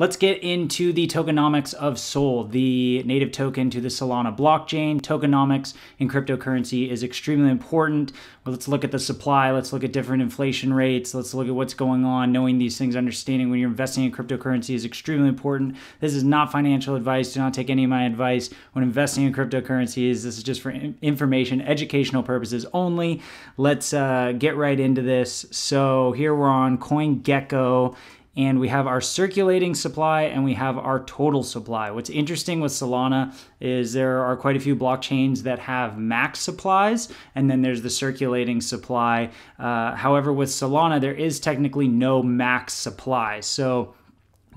Let's get into the tokenomics of SOL, the native token to the Solana blockchain. Tokenomics in cryptocurrency is extremely important. Well, let's look at the supply. Let's look at different inflation rates. Let's look at what's going on. Knowing these things, understanding when you're investing in cryptocurrency is extremely important. This is not financial advice. Do not take any of my advice when investing in cryptocurrencies. This is just for information, educational purposes only. Let's uh, get right into this. So here we're on CoinGecko and we have our circulating supply and we have our total supply. What's interesting with Solana is there are quite a few blockchains that have max supplies, and then there's the circulating supply. Uh, however, with Solana, there is technically no max supply. So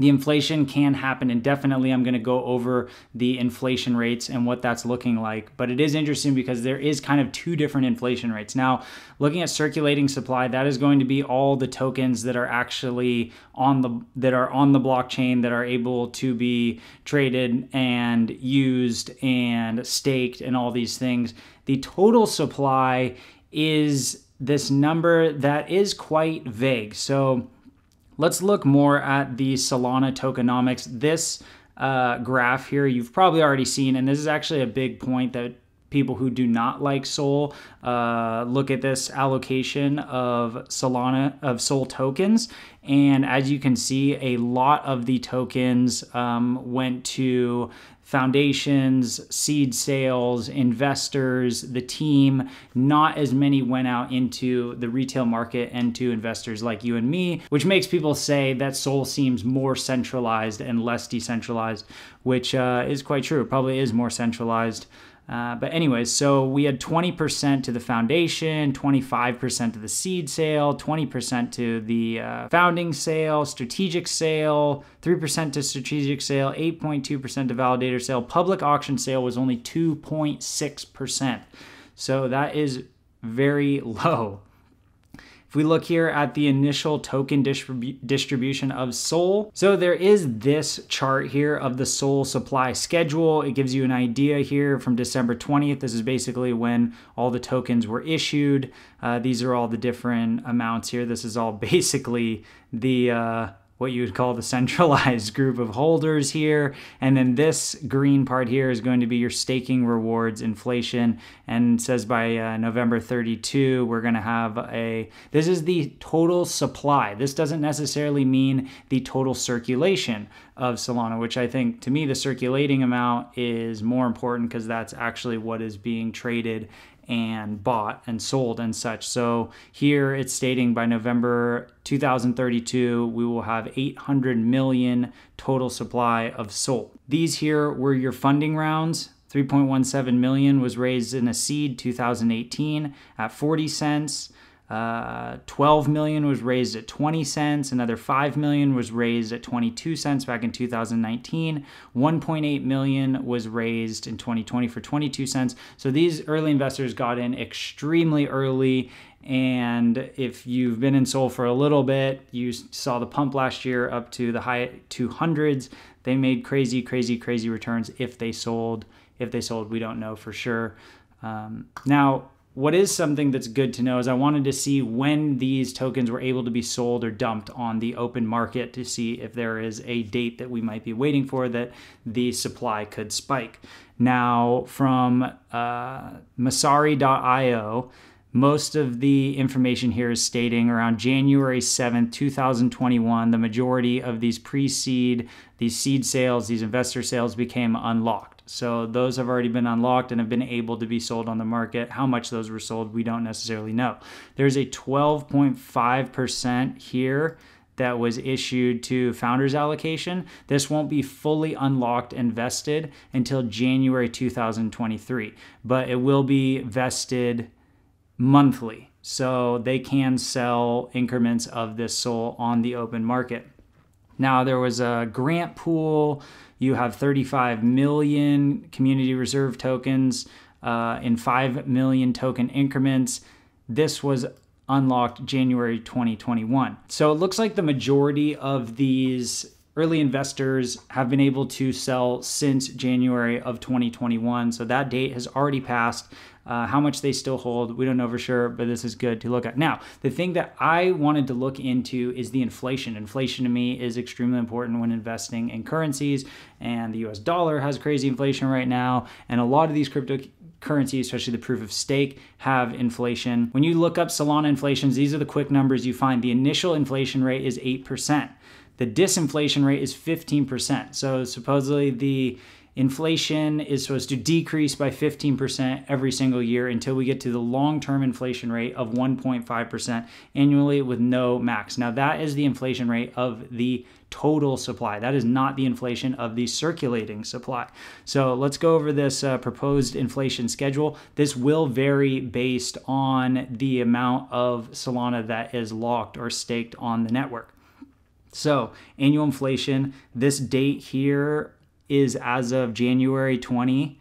the inflation can happen indefinitely. I'm going to go over the inflation rates and what that's looking like. But it is interesting because there is kind of two different inflation rates. Now, looking at circulating supply, that is going to be all the tokens that are actually on the that are on the blockchain that are able to be traded and used and staked and all these things. The total supply is this number that is quite vague. So Let's look more at the Solana tokenomics. This uh, graph here you've probably already seen, and this is actually a big point that people who do not like Sol uh, look at this allocation of Solana of Sol tokens, and as you can see, a lot of the tokens um, went to foundations, seed sales, investors, the team. Not as many went out into the retail market and to investors like you and me, which makes people say that Sol seems more centralized and less decentralized, which uh, is quite true. It probably is more centralized. Uh, but anyways, so we had 20% to the foundation, 25% to the seed sale, 20% to the uh, founding sale, strategic sale, 3% to strategic sale, 8.2% to validator sale. Public auction sale was only 2.6%. So that is very low. If we look here at the initial token distribu- distribution of SOL, so there is this chart here of the SOL supply schedule. It gives you an idea here from December 20th. This is basically when all the tokens were issued. Uh, these are all the different amounts here. This is all basically the uh, what you would call the centralized group of holders here. And then this green part here is going to be your staking rewards inflation. And says by uh, November 32, we're going to have a, this is the total supply. This doesn't necessarily mean the total circulation of Solana, which I think to me the circulating amount is more important because that's actually what is being traded and bought and sold and such. So here it's stating by November 2032, we will have 800 million total supply of SOL. These here were your funding rounds. 3.17 million was raised in a seed 2018 at 40 cents. Uh, 12 million was raised at 20 cents. Another 5 million was raised at 22 cents back in 2019. 1.8 million was raised in 2020 for 22 cents. So these early investors got in extremely early. And if you've been in Sol for a little bit, you saw the pump last year up to the high 200s. They made crazy, crazy, crazy returns if they sold. If they sold, we don't know for sure. Um, now, what is something that's good to know is I wanted to see when these tokens were able to be sold or dumped on the open market to see if there is a date that we might be waiting for that the supply could spike. Now, from uh, Messari.io, most of the information here is stating around January 7th, 2021, the majority of these pre seed, these seed sales, these investor sales became unlocked. So those have already been unlocked and have been able to be sold on the market. How much those were sold, we don't necessarily know. There's a 12.5% here that was issued to founders allocation. This won't be fully unlocked and vested until January 2023, but it will be vested monthly. So they can sell increments of this SOL on the open market. Now, there was a grant pool you have 35 million community reserve tokens uh, in 5 million token increments. This was unlocked January 2021. So it looks like the majority of these early investors have been able to sell since January of 2021. So that date has already passed. Uh, how much they still hold, we don't know for sure, but this is good to look at. Now, the thing that I wanted to look into is the inflation. Inflation to me is extremely important when investing in currencies, and the US dollar has crazy inflation right now, and a lot of these crypto especially the proof of stake, have inflation. When you look up Solana inflations, these are the quick numbers you find. The initial inflation rate is 8%. The disinflation rate is 15%. So supposedly the inflation is supposed to decrease by 15% every single year until we get to the long-term inflation rate of 1.5% annually with no max. Now that is the inflation rate of the total supply. That is not the inflation of the circulating supply. So let's go over this uh, proposed inflation schedule. This will vary based on the amount of Solana that is locked or staked on the network. So, annual inflation, this date here is as of January 20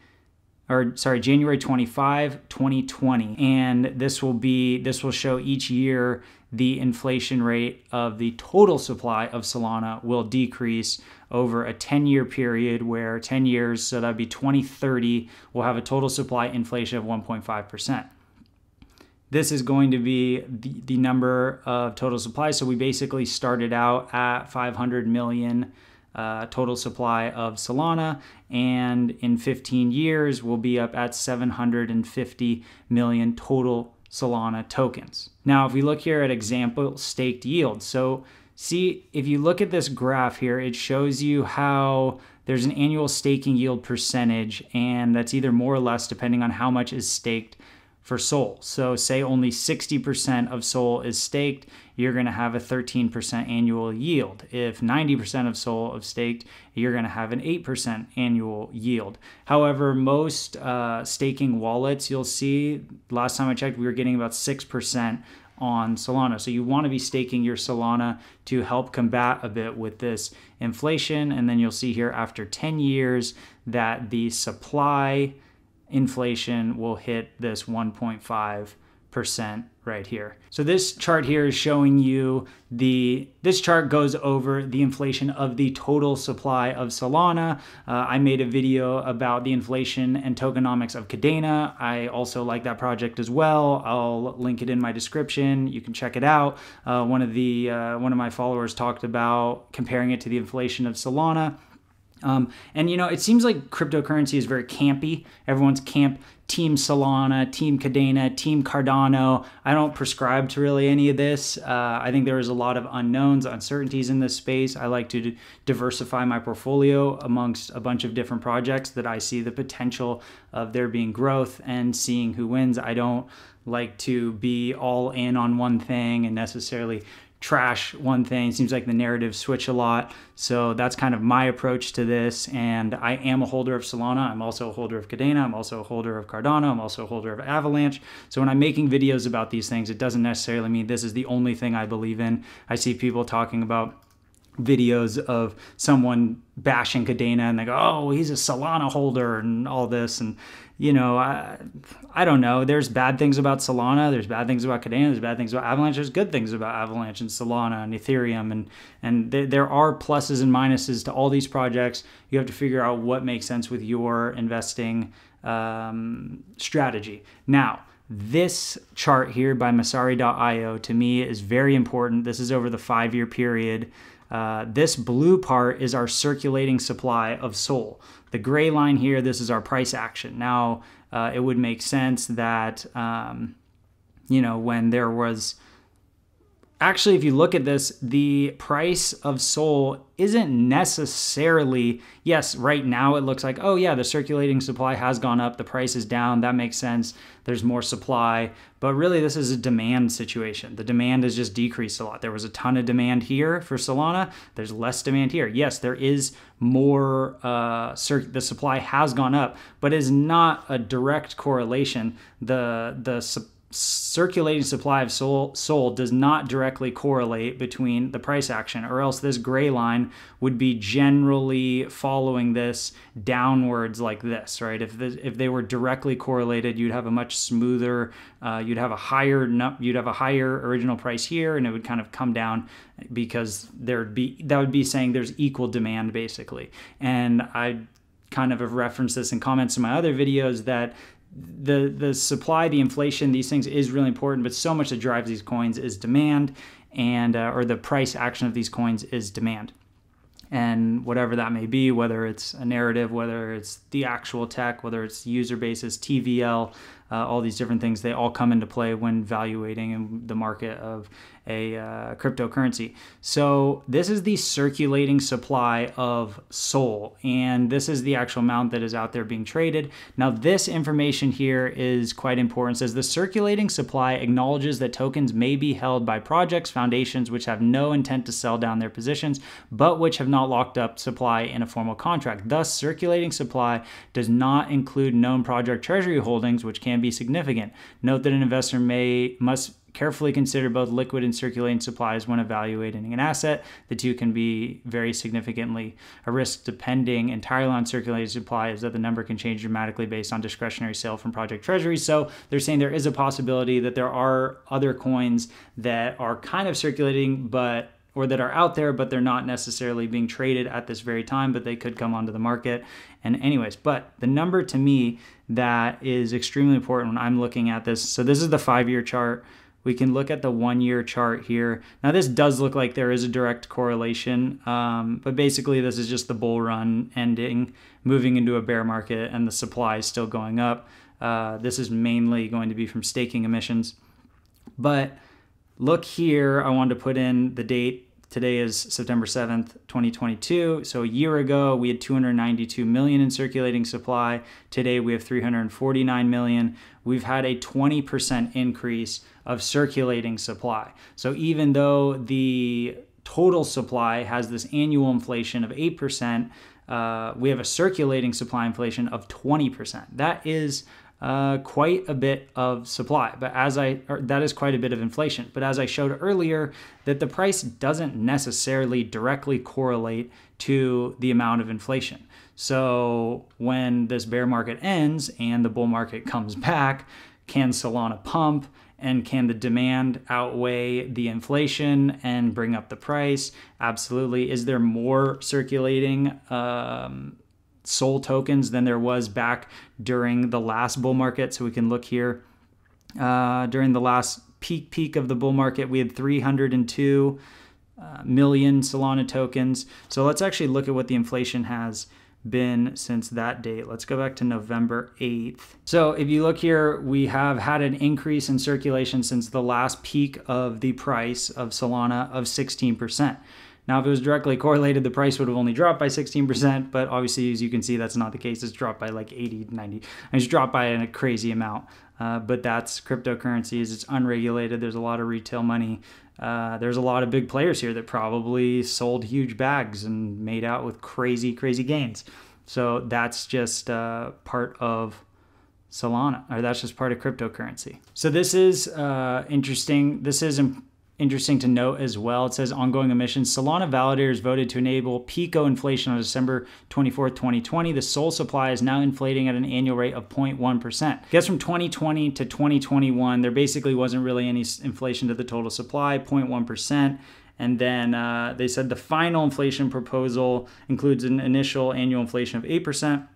or sorry, January 25, 2020. And this will be this will show each year the inflation rate of the total supply of Solana will decrease over a 10 year period where 10 years, so that'd be 2030, will have a total supply inflation of 1.5%. This is going to be the, the number of total supply. So we basically started out at 500 million uh, total supply of Solana, and in 15 years, we'll be up at 750 million total Solana tokens. Now, if we look here at example staked yield, so see if you look at this graph here, it shows you how there's an annual staking yield percentage, and that's either more or less depending on how much is staked for SOL. So, say only 60% of SOL is staked, you're going to have a 13% annual yield. If 90% of SOL is staked, you're going to have an 8% annual yield. However, most uh, staking wallets, you'll see, last time I checked, we were getting about 6% on Solana. So you want to be staking your Solana to help combat a bit with this inflation. And then you'll see here after 10 years that the supply inflation will hit this 1.5% right here. So this chart here is showing you the, this chart goes over the inflation of the total supply of Solana. Uh, I made a video about the inflation and tokenomics of Kadena. I also like that project as well. I'll link it in my description. You can check it out. Uh, one of the, uh, one of my followers talked about comparing it to the inflation of Solana. Um, and you know, it seems like cryptocurrency is very campy. Everyone's camp Team Solana, Team Kadena, Team Cardano. I don't prescribe to really any of this. Uh, I think there is a lot of unknowns, uncertainties in this space. I like to diversify my portfolio amongst a bunch of different projects that I see the potential of there being growth and seeing who wins. I don't like to be all in on one thing and necessarily trash one thing. Seems like the narratives switch a lot. So that's kind of my approach to this. And I am a holder of Solana. I'm also a holder of Kadena. I'm also a holder of Cardano. I'm also a holder of Avalanche. So when I'm making videos about these things, it doesn't necessarily mean this is the only thing I believe in. I see people talking about videos of someone bashing Kadena and they go, oh, he's a Solana holder and all this. And, you know, I, I don't know. There's bad things about Solana. There's bad things about Kadena. There's bad things about Avalanche. There's good things about Avalanche and Solana and Ethereum. And, and th- there are pluses and minuses to all these projects. You have to figure out what makes sense with your investing um, strategy. Now, this chart here by Messari.io to me is very important. This is over the five year period. Uh, this blue part is our circulating supply of SOL. The gray line here, this is our price action. Now, uh, it would make sense that, um, you know, when there was actually, if you look at this, the price of SOL isn't necessarily, yes, right now it looks like, oh, yeah, the circulating supply has gone up, the price is down, that makes sense, there's more supply. But really, this is a demand situation. The demand has just decreased a lot. There was a ton of demand here for Solana, there's less demand here. Yes, there is more, uh, the supply has gone up, but is not a direct correlation. The, the, circulating supply of SOL, SOL does not directly correlate between the price action, or else this gray line would be generally following this downwards like this, right? If this, if they were directly correlated, you'd have a much smoother, uh, you'd have a higher you'd have a higher original price here, and it would kind of come down because there'd be that would be saying there's equal demand basically, and I kind of have referenced this in comments in my other videos that the the supply, the inflation, these things is really important. But so much that drives these coins is demand, and uh, or the price action of these coins is demand, and whatever that may be, whether it's a narrative, whether it's the actual tech, whether it's user bases, TVL, uh, all these different things, they all come into play when valuating in the market of a uh, cryptocurrency. So this is the circulating supply of SOL, and this is the actual amount that is out there being traded. Now, this information here is quite important. It says the circulating supply acknowledges that tokens may be held by projects, foundations which have no intent to sell down their positions, but which have not locked up supply in a formal contract. Thus, circulating supply does not include known project treasury holdings, which can be significant. Note that an investor may must carefully consider both liquid and circulating supplies when evaluating an asset. The two can be very significantly a risk depending entirely on circulating supply, is that the number can change dramatically based on discretionary sale from project treasuries. So they're saying there is a possibility that there are other coins that are kind of circulating, but or that are out there, but they're not necessarily being traded at this very time, but they could come onto the market. And, anyways, but the number to me that is extremely important when I'm looking at this so, this is the five year chart. We can look at the one year chart here. Now, this does look like there is a direct correlation, um, but basically, this is just the bull run ending, moving into a bear market, and the supply is still going up. Uh, this is mainly going to be from staking emissions. But look here, I wanted to put in the date. Today is September 7th, 2022. So a year ago, we had 292 million in circulating supply. Today, we have 349 million. We've had a 20% increase of circulating supply. So even though the total supply has this annual inflation of 8%, uh, we have a circulating supply inflation of 20%. That is uh, quite a bit of supply, but as I that is quite a bit of inflation. But as I showed earlier, that the price doesn't necessarily directly correlate to the amount of inflation. So when this bear market ends and the bull market comes back, can Solana pump? And can the demand outweigh the inflation and bring up the price? Absolutely. Is there more circulating um, SOL tokens than there was back during the last bull market. So we can look here. Uh, during the last peak peak of the bull market, we had 302 uh, million Solana tokens. So let's actually look at what the inflation has been since that date. Let's go back to November 8th. So if you look here, we have had an increase in circulation since the last peak of the price of Solana of 16%. Now, if it was directly correlated, the price would have only dropped by 16%, but obviously, as you can see, that's not the case. It's dropped by like 80, 90. It's dropped by a crazy amount. Uh, but that's cryptocurrencies. It's unregulated. There's a lot of retail money. Uh, there's a lot of big players here that probably sold huge bags and made out with crazy, crazy gains. So that's just uh, part of Solana, or that's just part of cryptocurrency. So this is uh, interesting. This is Interesting to note as well, it says ongoing emissions. Solana validators voted to enable Pico inflation on December 24, 2020. The SOL supply is now inflating at an annual rate of 0.1%. I guess from 2020 to 2021, there basically wasn't really any inflation to the total supply, 0.1%. And then uh, they said the final inflation proposal includes an initial annual inflation of 8%,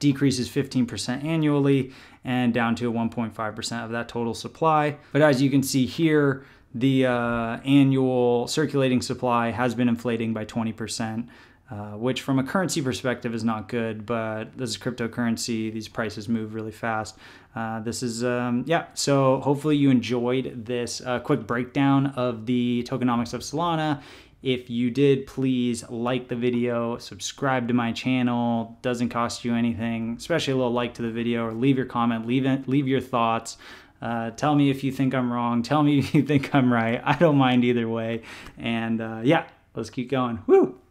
decreases 15% annually, and down to 1.5% of that total supply. But as you can see here, the uh, annual circulating supply has been inflating by 20%, uh, which from a currency perspective is not good, but this is cryptocurrency. These prices move really fast. Uh, this is, um, yeah, so hopefully you enjoyed this uh, quick breakdown of the tokenomics of Solana. If you did, please like the video, subscribe to my channel. Doesn't cost you anything, especially a little like to the video, or leave your comment, leave it, leave your thoughts. Uh, tell me if you think I'm wrong. Tell me if you think I'm right. I don't mind either way. And uh, yeah, let's keep going. Woo!